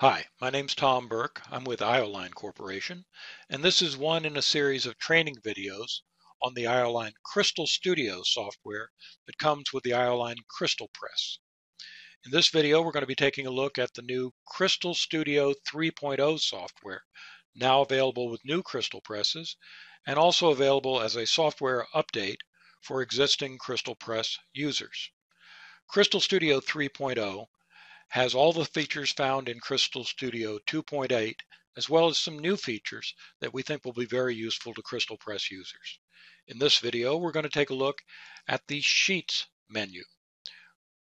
Hi, my name's Tom Burke. I'm with Ioline Corporation, and this is one in a series of training videos on the Ioline Crystal Studio software that comes with the Ioline Crystal Press. In this video, we're going to be taking a look at the new Crystal Studio 3.0 software, now available with new Crystal presses, and also available as a software update for existing Crystal Press users. Crystal Studio 3.0 has all the features found in Crystal Studio 2.8, as well as some new features that we think will be very useful to Crystal Press users. In this video, we're going to take a look at the Sheets menu,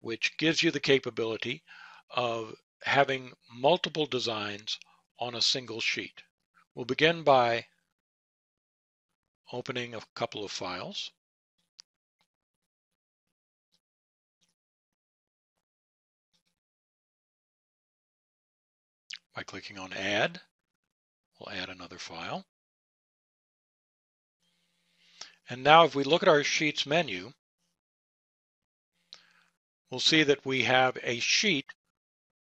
which gives you the capability of having multiple designs on a single sheet. We'll begin by opening a couple of files. By clicking on Add. We'll add another file. And now if we look at our Sheets menu, we'll see that we have a sheet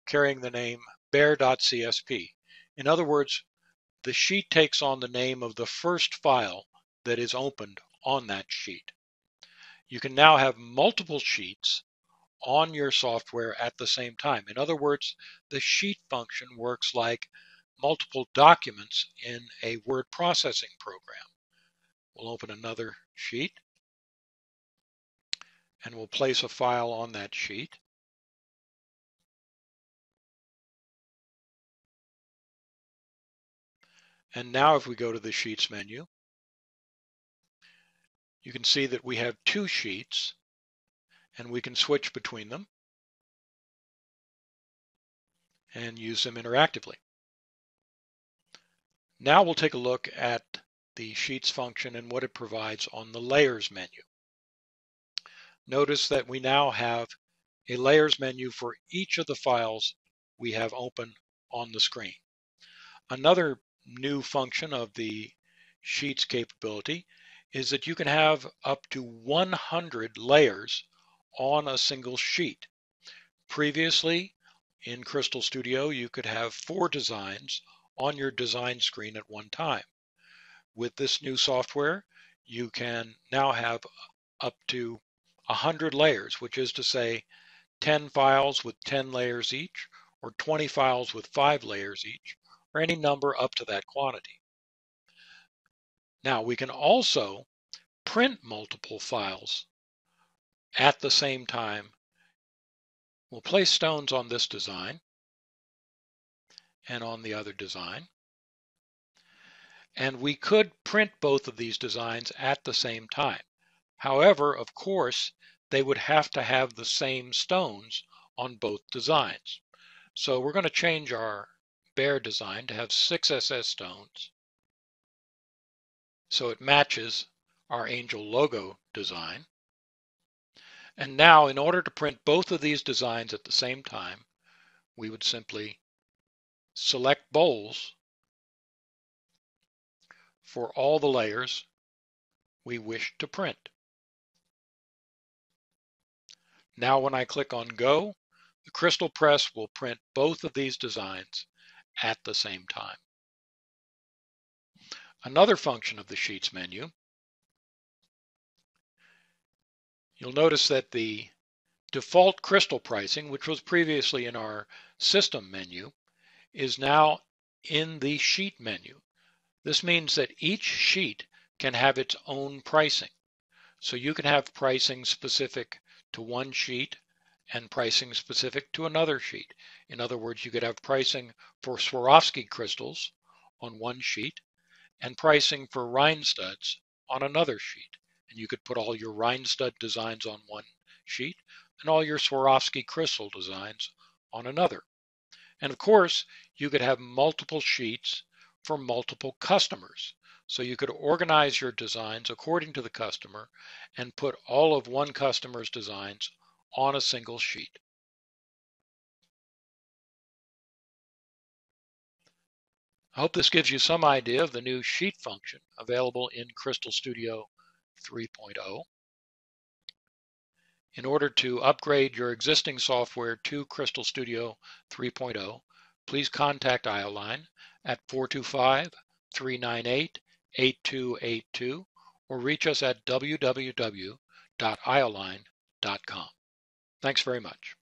carrying the name bare.csp. In other words, the sheet takes on the name of the first file that is opened on that sheet. You can now have multiple sheets on your software at the same time. In other words, the sheet function works like multiple documents in a word processing program. We'll open another sheet and we'll place a file on that sheet. And now if we go to the Sheets menu, you can see that we have two sheets and we can switch between them and use them interactively. Now we'll take a look at the Sheets function and what it provides on the Layers menu. Notice that we now have a Layers menu for each of the files we have open on the screen. Another new function of the Sheets capability is that you can have up to 100 layers on a single sheet. Previously, in Crystal Studio, you could have four designs on your design screen at one time. With this new software, you can now have up to 100 layers, which is to say 10 files with 10 layers each, or 20 files with 5 layers each, or any number up to that quantity. Now we can also print multiple files at the same time. We'll place stones on this design and on the other design. And we could print both of these designs at the same time. However, of course, they would have to have the same stones on both designs. So we're going to change our bare design to have 6 SS stones so it matches our angel logo design. And now in order to print both of these designs at the same time, we would simply select bowls for all the layers we wish to print. Now when I click on Go, the Crystal Press will print both of these designs at the same time. Another function of the Sheets menu you'll notice that the default crystal pricing, which was previously in our system menu, is now in the sheet menu. This means that each sheet can have its own pricing. So you can have pricing specific to one sheet and pricing specific to another sheet. In other words, you could have pricing for Swarovski crystals on one sheet and pricing for Rhinestuds on another sheet and you could put all your Rhinestud designs on one sheet and all your Swarovski crystal designs on another. And of course, you could have multiple sheets for multiple customers. So you could organize your designs according to the customer and put all of one customer's designs on a single sheet. I hope this gives you some idea of the new sheet function available in Crystal Studio 3.0. In order to upgrade your existing software to Crystal Studio 3.0, please contact Ioline at 425 398 8282 or reach us at www.ioline.com. Thanks very much.